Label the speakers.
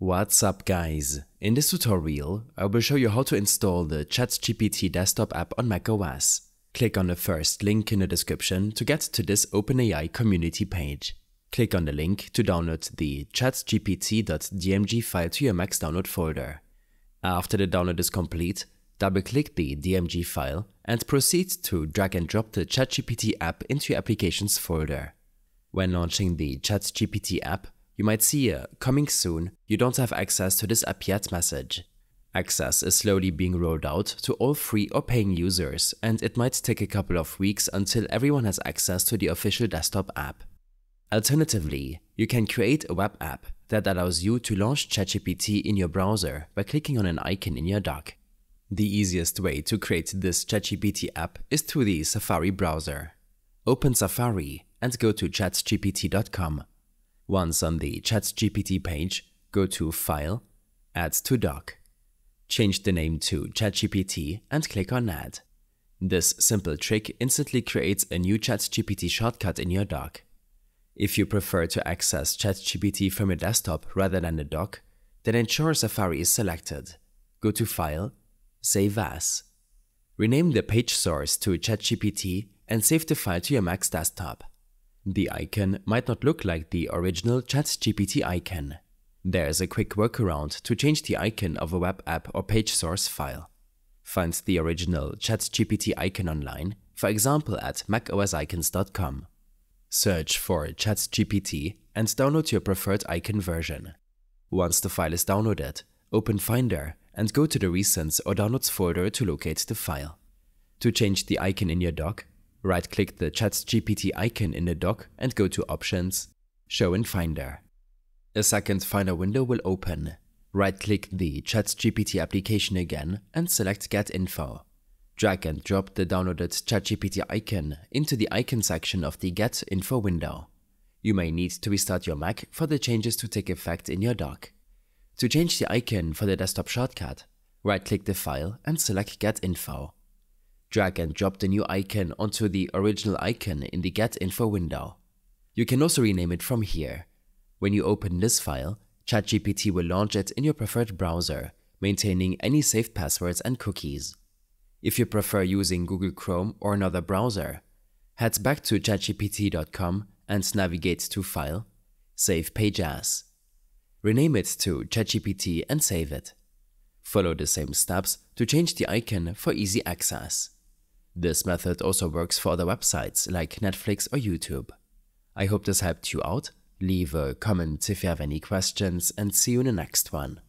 Speaker 1: What's up guys? In this tutorial, I will show you how to install the ChatGPT desktop app on macOS. Click on the first link in the description to get to this OpenAI community page. Click on the link to download the chatgpt.dmg file to your Mac's download folder. After the download is complete, double-click the DMG file and proceed to drag and drop the ChatGPT app into your Applications folder. When launching the ChatGPT app, you might see a coming soon, you don't have access to this app yet message. Access is slowly being rolled out to all free or paying users, and it might take a couple of weeks until everyone has access to the official desktop app. Alternatively, you can create a web app that allows you to launch ChatGPT in your browser by clicking on an icon in your dock. The easiest way to create this ChatGPT app is through the Safari browser. Open Safari and go to chatgpt.com. Once on the ChatGPT page, go to File, Add to Dock. Change the name to ChatGPT and click on Add. This simple trick instantly creates a new ChatGPT shortcut in your dock. If you prefer to access ChatGPT from your desktop rather than the dock, then ensure Safari is selected. Go to File, Save As. Rename the page source to ChatGPT and save the file to your Mac's desktop. The icon might not look like the original ChatGPT icon. There's a quick workaround to change the icon of a web app or page source file. Find the original ChatGPT icon online, for example at macosicons.com. Search for ChatGPT and download your preferred icon version. Once the file is downloaded, open Finder and go to the Recents or Downloads folder to locate the file. To change the icon in your dock, Right-click the ChatGPT icon in the dock and go to Options, Show in Finder. A second Finder window will open. Right-click the ChatGPT application again and select Get Info. Drag and drop the downloaded ChatGPT icon into the icon section of the Get Info window. You may need to restart your Mac for the changes to take effect in your dock. To change the icon for the desktop shortcut, right-click the file and select Get Info. Drag and drop the new icon onto the original icon in the Get Info window. You can also rename it from here. When you open this file, ChatGPT will launch it in your preferred browser, maintaining any saved passwords and cookies. If you prefer using Google Chrome or another browser, head back to chatgpt.com and navigate to File, Save Page As. Rename it to ChatGPT and save it. Follow the same steps to change the icon for easy access. This method also works for other websites like Netflix or YouTube. I hope this helped you out. Leave a comment if you have any questions and see you in the next one.